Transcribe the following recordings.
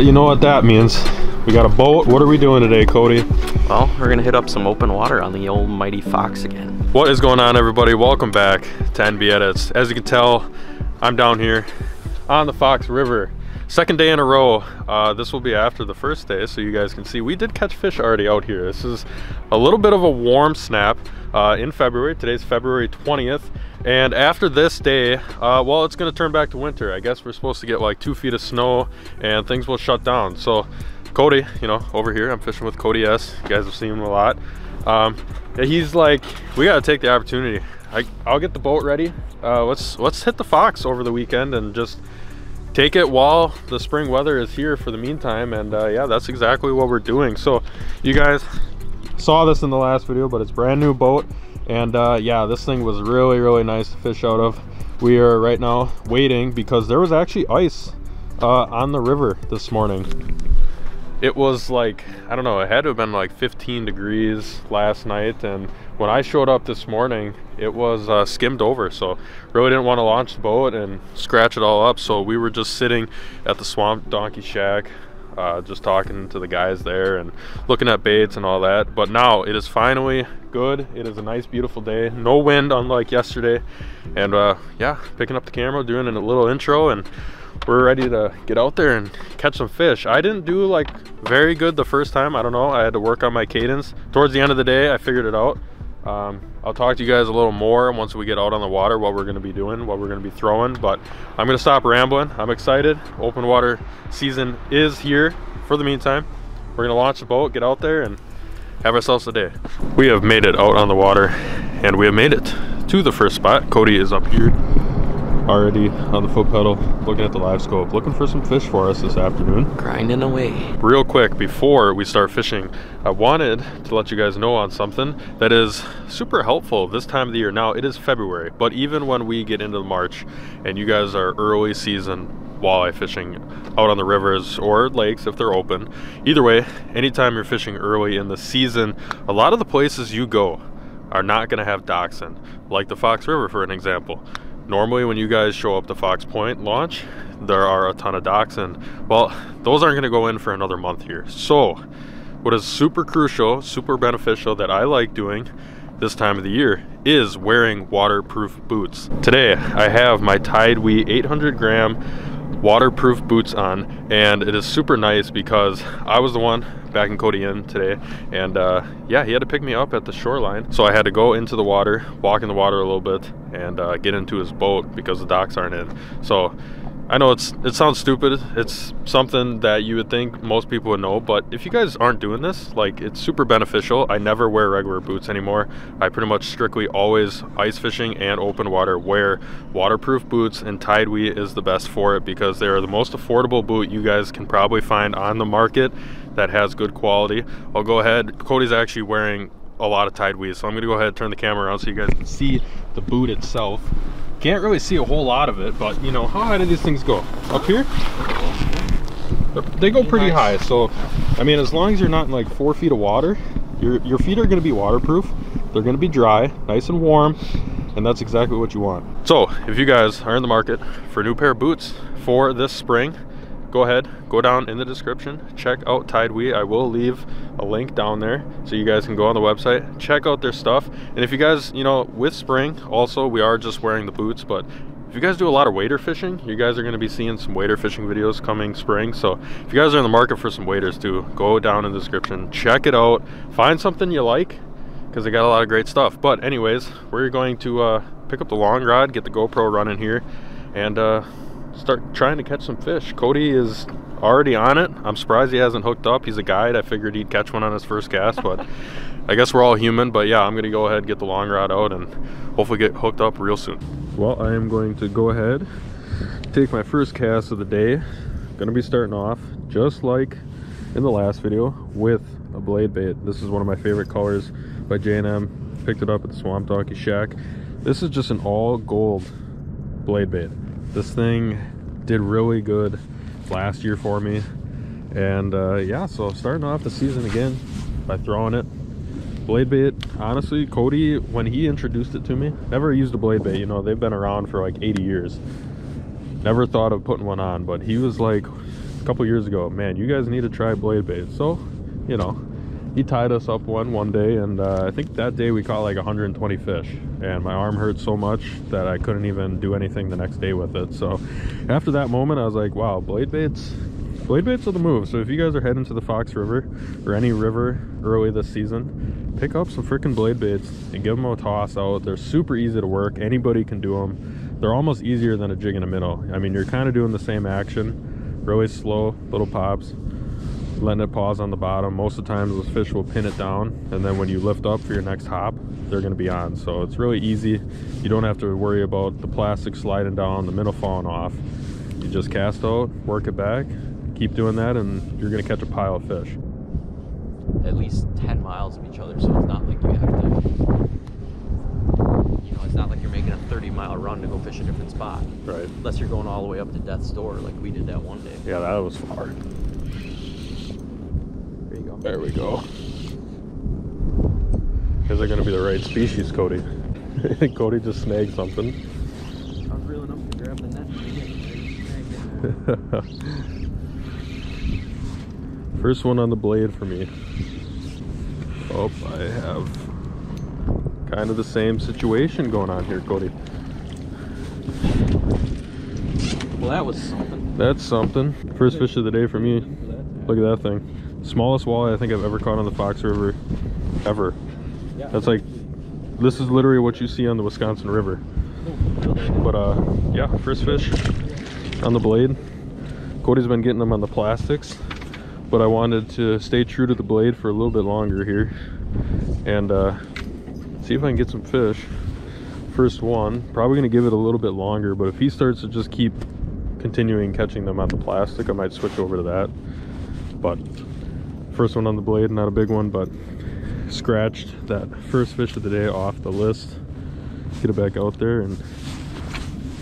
Boy. Well, you know what that means. We got a boat. What are we doing today, Cody? Well, we're gonna hit up some open water on the old mighty Fox again. What is going on, everybody? Welcome back to NB Edits. As you can tell, I'm down here on the Fox River. Second day in a row. Uh, this will be after the first day, so you guys can see we did catch fish already out here. This is a little bit of a warm snap uh, in February. Today's February 20th. And after this day, uh, well, it's gonna turn back to winter. I guess we're supposed to get like two feet of snow and things will shut down. So Cody, you know, over here, I'm fishing with Cody S. You guys have seen him a lot. Um, he's like, we gotta take the opportunity. I, I'll get the boat ready. Uh, let's let's hit the Fox over the weekend and just take it while the spring weather is here for the meantime and uh, yeah that's exactly what we're doing so you guys saw this in the last video but it's brand new boat and uh, yeah this thing was really really nice to fish out of. We are right now waiting because there was actually ice uh, on the river this morning. It was like i don't know it had to have been like 15 degrees last night. And when i showed up this morning it was uh, skimmed over. So really didn't want to launch the boat and scratch it all up. So we were just sitting at the swamp donkey shack uh, just talking to the guys there and looking at baits and all that. But now it is finally good. It is a nice beautiful day. No wind unlike yesterday. And uh, yeah picking up the camera doing a little intro and we're ready to get out there and catch some fish. I didn't do like very good the first time. I don't know. I had to work on my cadence. Towards the end of the day i figured it out um, I'll talk to you guys a little more once we get out on the water what we're going to be doing what we're going to be throwing but I'm going to stop rambling. I'm excited. Open water season is here. For the meantime we're going to launch the boat get out there and have ourselves a day. We have made it out on the water and we have made it to the first spot. Cody is up here already on the foot pedal looking at the live scope looking for some fish for us this afternoon. Grinding away. Real quick before we start fishing i wanted to let you guys know on something that is super helpful this time of the year. Now it is february but even when we get into march and you guys are early season walleye fishing out on the rivers or lakes if they're open either way anytime you're fishing early in the season a lot of the places you go are not going to have docks in. Like the fox river for an example normally when you guys show up to Fox Point launch, there are a ton of docks and well, those aren't gonna go in for another month here. So what is super crucial, super beneficial that I like doing this time of the year is wearing waterproof boots. Today, I have my TideWe 800 gram waterproof boots on and it is super nice because I was the one back in Cody Inn today and uh, yeah he had to pick me up at the shoreline. So I had to go into the water walk in the water a little bit and uh, get into his boat because the docks aren't in. So I know it's it sounds stupid. It's something that you would think most people would know, but if you guys aren't doing this, like it's super beneficial. I never wear regular boots anymore. I pretty much strictly always ice fishing and open water wear waterproof boots and TideWe is the best for it because they are the most affordable boot you guys can probably find on the market that has good quality. I'll go ahead. Cody's actually wearing a lot of TideWes, so I'm gonna go ahead and turn the camera around so you guys can see the boot itself. Can't really see a whole lot of it, but you know, how high do these things go? Up here? They go pretty high, so I mean, as long as you're not in like four feet of water, your, your feet are gonna be waterproof. They're gonna be dry, nice and warm, and that's exactly what you want. So, if you guys are in the market for a new pair of boots for this spring, go ahead, go down in the description, check out TideWe. I will leave a link down there so you guys can go on the website, check out their stuff. And if you guys, you know, with spring, also, we are just wearing the boots, but if you guys do a lot of wader fishing, you guys are going to be seeing some wader fishing videos coming spring. So if you guys are in the market for some waders too, go down in the description, check it out, find something you like, because they got a lot of great stuff. But anyways, we're going to uh, pick up the long rod, get the GoPro running here, and uh, start trying to catch some fish. Cody is already on it. I'm surprised he hasn't hooked up. He's a guide. I figured he'd catch one on his first cast, but I guess we're all human. But yeah, I'm going to go ahead and get the long rod out and hopefully get hooked up real soon. Well, I am going to go ahead, take my first cast of the day. Going to be starting off just like in the last video with a blade bait. This is one of my favorite colors by J&M. Picked it up at the Swamp Donkey Shack. This is just an all gold blade bait this thing did really good last year for me. And uh, yeah so starting off the season again by throwing it. Blade bait honestly cody when he introduced it to me never used a blade bait. You know they've been around for like 80 years. Never thought of putting one on, but he was like a couple years ago, man, you guys need to try blade bait. So, you know, he tied us up one one day and uh, i think that day we caught like 120 fish. And my arm hurt so much that i couldn't even do anything the next day with it. So after that moment i was like wow blade baits blade baits are the move. So if you guys are heading to the fox river or any river early this season pick up some freaking blade baits and give them a toss out. They're super easy to work. Anybody can do them they're almost easier than a jig and a minnow i mean you're kind of doing the same action really slow little pops letting it pause on the bottom. Most of the time the fish will pin it down and then when you lift up for your next hop, they're gonna be on. So it's really easy. You don't have to worry about the plastic sliding down, the minnow falling off. You just cast out, work it back, keep doing that and you're gonna catch a pile of fish. At least 10 miles of each other, so it's not like you have to, you know, it's not like you're making a 30 mile run to go fish a different spot. Right. Unless you're going all the way up to Death's Door like we did that one day. Yeah, that was far. There you go. There we go. Is it gonna be the right species, Cody? I think Cody just snagged something. I was real enough to grab the net. First one on the blade for me. Oh, I have kind of the same situation going on here, Cody. Well, that was something. That's something. First fish of the day for me. Look at that thing. Smallest walleye I think I've ever caught on the Fox River, ever. Yeah. That's like, this is literally what you see on the Wisconsin River. But uh, yeah, first fish on the blade. Cody's been getting them on the plastics, but I wanted to stay true to the blade for a little bit longer here and uh, see if I can get some fish. First one, probably gonna give it a little bit longer, but if he starts to just keep continuing catching them on the plastic, I might switch over to that. But first one on the blade, not a big one, but scratched that first fish of the day off the list. Get it back out there and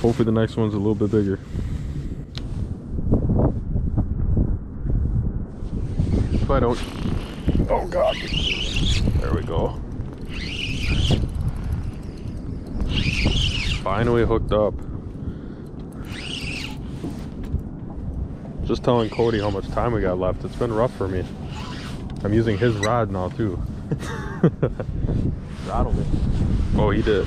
hopefully the next one's a little bit bigger. If I don't, oh God, there we go. Finally hooked up. Just telling Cody how much time we got left. It's been rough for me. I'm using his rod now too. Throttled it. oh, he did.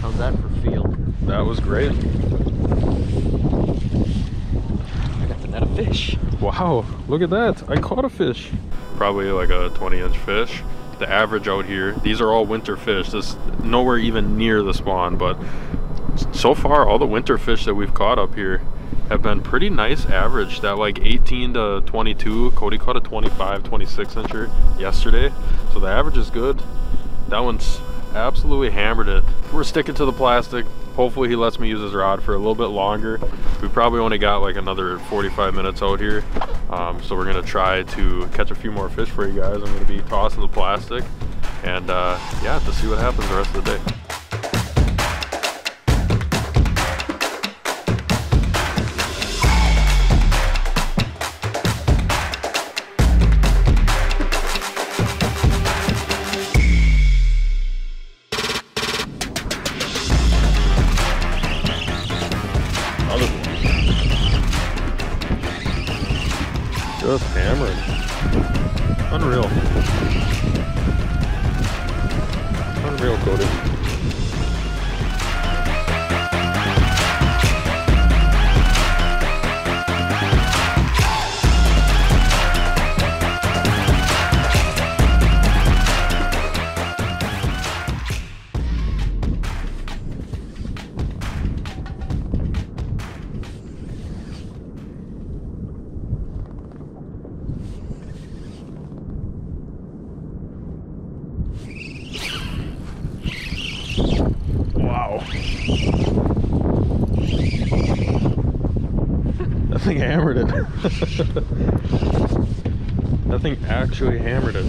How's that for feel? That was great. I got the net of fish. Wow, look at that. I caught a fish. Probably like a 20 inch fish. The average out here, these are all winter fish. This nowhere even near the spawn, but so far all the winter fish that we've caught up here have been pretty nice average. That like 18 to 22. Cody caught a 25, 26 incher yesterday. So the average is good. That one's absolutely hammered it. We're sticking to the plastic. Hopefully he lets me use his rod for a little bit longer. We probably only got like another 45 minutes out here. Um, so we're gonna try to catch a few more fish for you guys. I'm gonna be tossing the plastic and uh, yeah, to see what happens the rest of the day. Just hammering. Unreal. Unreal, Cody. That thing hammered it. that thing actually hammered it.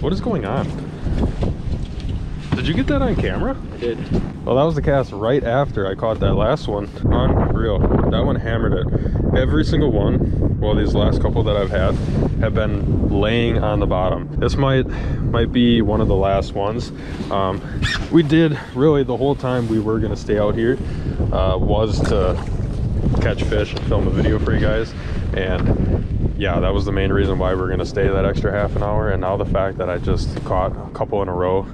What is going on? Did you get that on camera? I did. Well, that was the cast right after I caught that last one. Unreal. That one hammered it. Every single one, well, these last couple that I've had, have been laying on the bottom. This might might be one of the last ones. Um, we did, really, the whole time we were going to stay out here uh, was to catch fish and film a video for you guys. And yeah, that was the main reason why we are going to stay that extra half an hour. And now the fact that I just caught a couple in a row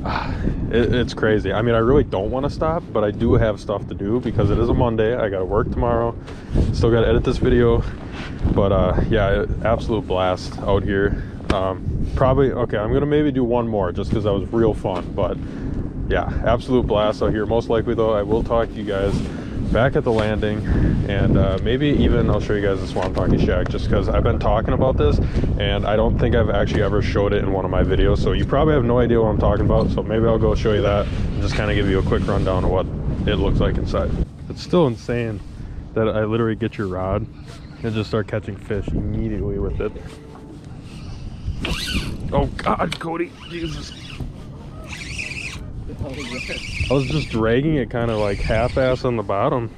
it, it's crazy. I mean, I really don't want to stop, but I do have stuff to do because it is a Monday. I got to work tomorrow. Still got to edit this video. But uh, yeah, absolute blast out here. Um, probably, okay, I'm going to maybe do one more just because that was real fun. But yeah, absolute blast out here. Most likely, though, I will talk to you guys back at the landing and uh, maybe even I'll show you guys the Swamp Donkey Shack just because I've been talking about this and I don't think I've actually ever showed it in one of my videos so you probably have no idea what I'm talking about so maybe I'll go show you that and just kind of give you a quick rundown of what it looks like inside. It's still insane that I literally get your rod and just start catching fish immediately with it. Oh God, Cody, Jesus. I was just dragging it kind of like half-ass on the bottom.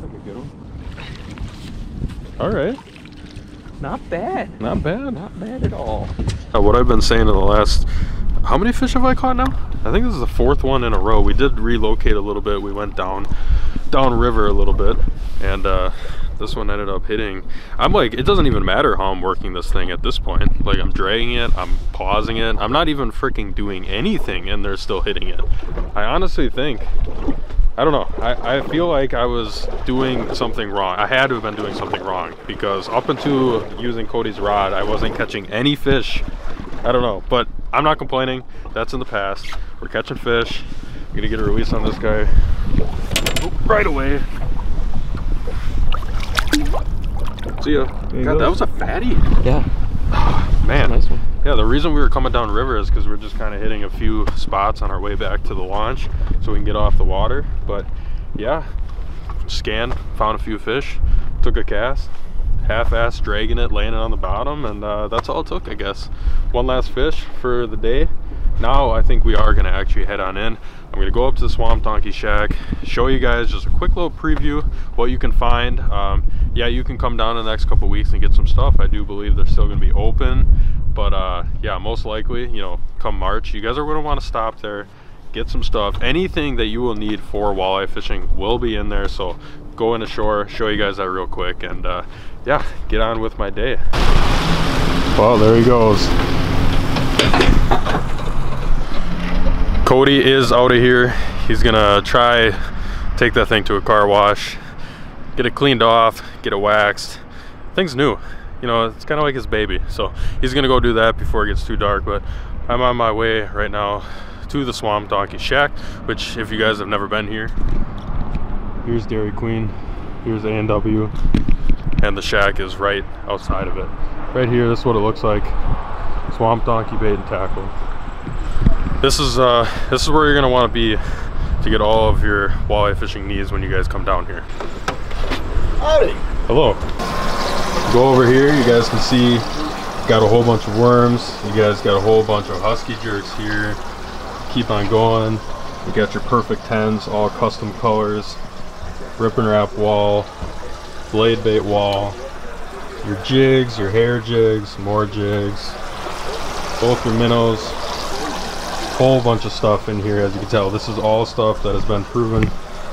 like a good one. All right. Not bad. Not bad. Not bad at all. Uh, what I've been saying in the last, how many fish have I caught now? I think this is the fourth one in a row. We did relocate a little bit. We went down, down river a little bit and uh, this one ended up hitting i'm like it doesn't even matter how i'm working this thing at this point. Like i'm dragging it i'm pausing it i'm not even freaking doing anything and they're still hitting it. I honestly think i don't know I, I feel like i was doing something wrong. I had to have been doing something wrong because up until using cody's rod i wasn't catching any fish. I don't know but i'm not complaining. That's in the past. We're catching fish. I'm gonna get a release on this guy. Right away See ya. God, that was a fatty. Yeah. Man. nice one. Yeah, the reason we were coming down river is because we're just kind of hitting a few spots on our way back to the launch so we can get off the water. But yeah, scanned, found a few fish, took a cast, half-ass dragging it, laying it on the bottom, and uh, that's all it took, I guess. One last fish for the day. Now I think we are going to actually head on in. I'm going to go up to the Swamp Donkey Shack, show you guys just a quick little preview what you can find. Um, yeah, you can come down in the next couple weeks and get some stuff. I do believe they're still going to be open. But uh, yeah, most likely, you know, come March, you guys are going to want to stop there, get some stuff. Anything that you will need for walleye fishing will be in there. So go in shore, show you guys that real quick, and uh, yeah, get on with my day. Well, there he goes. Cody is out of here. He's gonna try take that thing to a car wash, get it cleaned off, get it waxed. Thing's new. You know, it's kind of like his baby. So he's gonna go do that before it gets too dark. But I'm on my way right now to the Swamp Donkey Shack, which if you guys have never been here, here's Dairy Queen, here's A&W, and the shack is right outside of it. Right here, this is what it looks like. Swamp Donkey Bait and Tackle this is uh, this is where you're gonna want to be to get all of your walleye fishing needs when you guys come down here. Howdy. Hello. Go over here, you guys can see got a whole bunch of worms. You guys got a whole bunch of husky jerks here. Keep on going. You got your perfect tens, all custom colors. Rip and wrap wall, blade bait wall, your jigs, your hair jigs, more jigs, both your minnows, whole bunch of stuff in here as you can tell this is all stuff that has been proven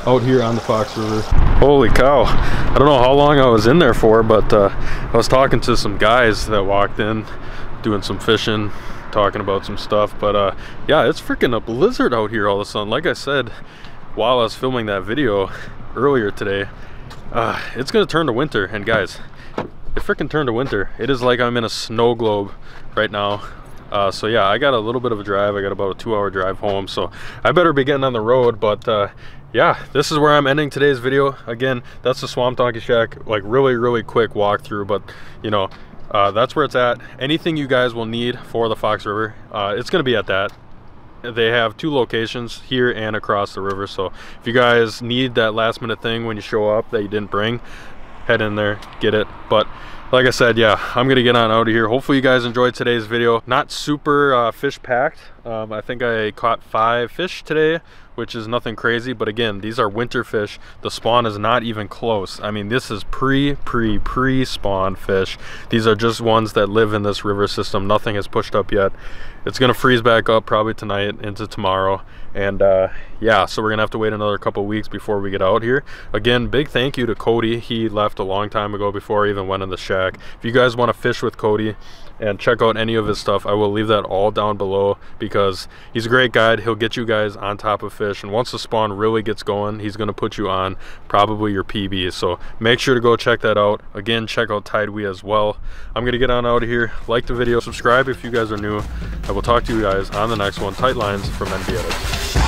out here on the Fox River. Holy cow. I don't know how long I was in there for, but uh, I was talking to some guys that walked in doing some fishing, talking about some stuff. But uh, yeah, it's freaking a blizzard out here all of a sudden. Like I said, while I was filming that video earlier today, uh, it's gonna turn to winter. And guys, it freaking turned to winter. It is like I'm in a snow globe right now. Uh, so yeah, I got a little bit of a drive. I got about a two hour drive home. So I better be getting on the road. But uh, yeah, this is where I'm ending today's video. Again, that's the Swamp Donkey Shack. Like really, really quick walkthrough. But you know, uh, that's where it's at. Anything you guys will need for the Fox River, uh, it's going to be at that. They have two locations here and across the river. So if you guys need that last minute thing when you show up that you didn't bring, head in there, get it. But like I said, yeah, I'm gonna get on out of here. Hopefully you guys enjoyed today's video. Not super uh, fish packed. Um, I think I caught five fish today, which is nothing crazy. But again, these are winter fish. The spawn is not even close. I mean, this is pre, pre, pre spawn fish. These are just ones that live in this river system. Nothing has pushed up yet. It's gonna freeze back up probably tonight into tomorrow. And uh, yeah, so we're gonna have to wait another couple weeks before we get out here. Again, big thank you to Cody. He left a long time ago before I even went in the shack. If you guys wanna fish with Cody, and check out any of his stuff. I will leave that all down below because he's a great guide. He'll get you guys on top of fish. And once the spawn really gets going, he's going to put you on probably your PB. So make sure to go check that out. Again, check out Tide TideWe as well. I'm going to get on out of here. Like the video, subscribe if you guys are new. I will talk to you guys on the next one. Tight lines from NB Edits.